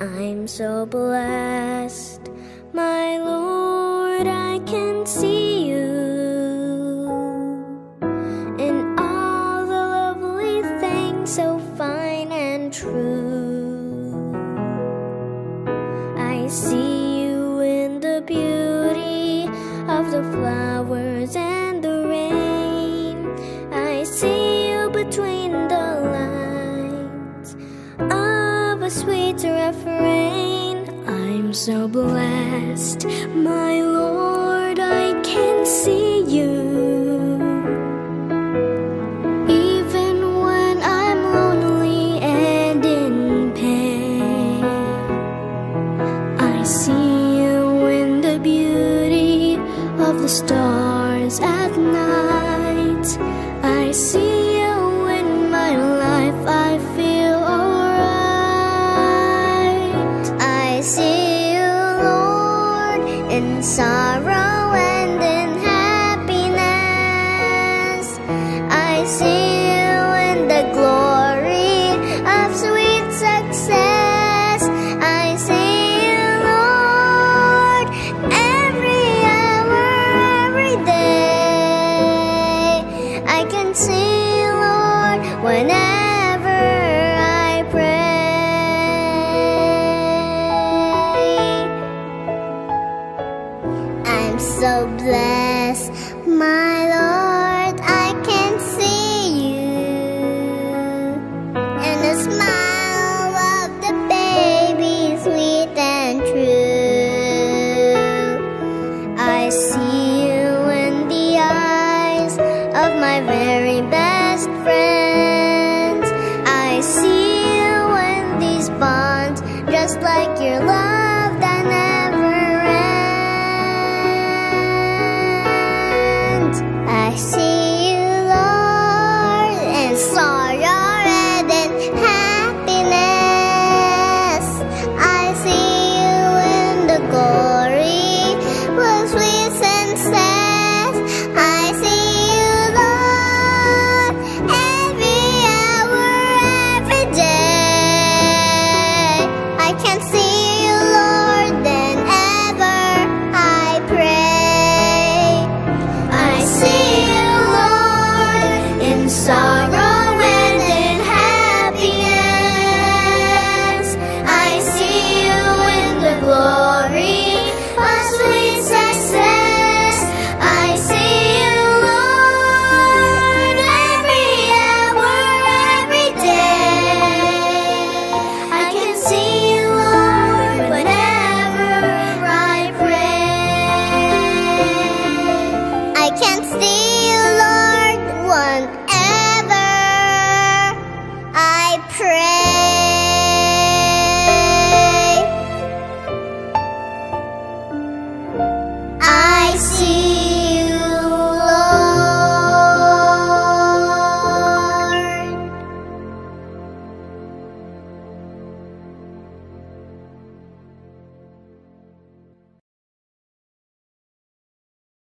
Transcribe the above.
I'm so blessed, my Lord, I can see you in all the lovely things so fine and true. I see you in the beauty of the flowers and a sweet refrain. I'm so blessed, my Lord, I can see you. Even when I'm lonely and in pain, I see you in the beauty of the stars at night. I see in sorrow and in happiness. I see you in the glory of sweet success. I see you, Lord, every hour, every day. I can see you, Lord, whenever I'm so blessed, my Lord, can Lord, one.